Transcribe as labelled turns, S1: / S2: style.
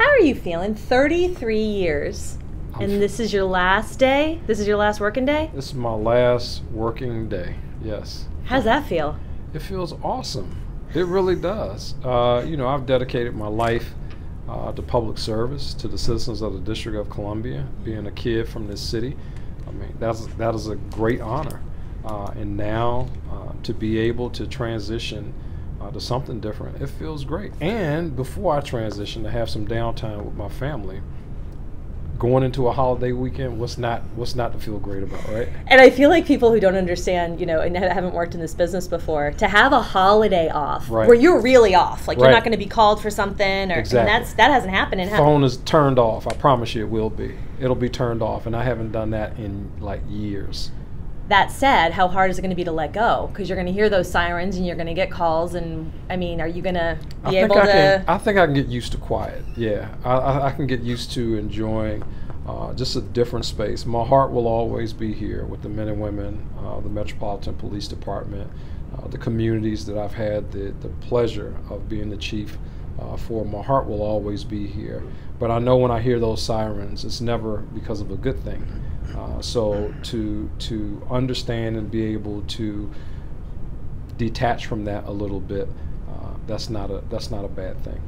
S1: How are you feeling? 33 years. And this is your last day? This is your last working day?
S2: This is my last working day. Yes.
S1: How's that feel?
S2: It feels awesome. It really does. Uh, you know, I've dedicated my life uh, to public service, to the citizens of the District of Columbia. Being a kid from this city, I mean, that's that is a great honor. Uh, and now uh, to be able to transition uh, to something different, it feels great. And before I transition, to have some downtime with my family going into a holiday weekend, what's not what's not to feel great about, right?
S1: And I feel like people who don't understand, you know, and haven't worked in this business before, to have a holiday off
S2: Right.
S1: where you're really off, like you're not going to be called for something, or
S2: Exactly.
S1: and that's that hasn't happened in how
S2: Phone is turned off. I promise you, it will be. It'll be turned off, and I haven't done that in like years.
S1: That said, how hard is it going to be to let go? Because you're going to hear those sirens and you're going to get calls. And I mean, are you going to be able
S2: I
S1: to?
S2: can. I think I can get used to quiet. Yeah, I, I, I can get used to enjoying uh, just a different space. My heart will always be here with the men and women, uh, the Metropolitan Police Department, uh, the communities that I've had the, the pleasure of being the chief uh, for. My heart will always be here. But I know when I hear those sirens, it's never because of a good thing. Uh, so to to understand and be able to detach from that a little bit, uh, that's not a that's not a bad thing.